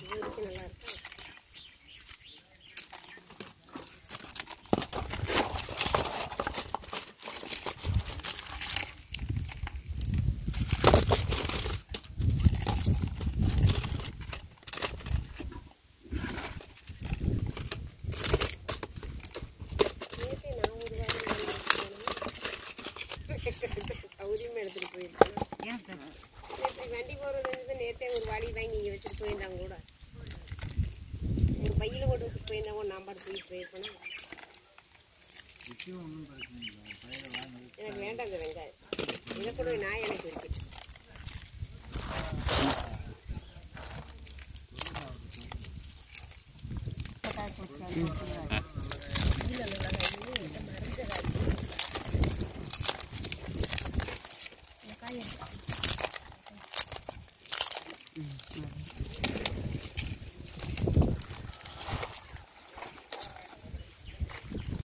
நேற்று சௌரியமாக எடுத்துகிட்டு போயிருக்கேன் ஏன் சார் நேற்று வண்டி போகிறது வந்து நேற்றே ஒரு வாளி வாங்கி இங்கே வச்சுட்டு போயிருந்தாங்க கூட. ஒரு பையில் போட்டு வச்சுட்டு போயிருந்தாங்க நான் பாட்டு தூக்கிட்டு போயிருப்பேனா? எனக்கு வேண்டாம் இந்த வெங்காயம். இதை கூட நான் எனக்கு இருக்கு. อี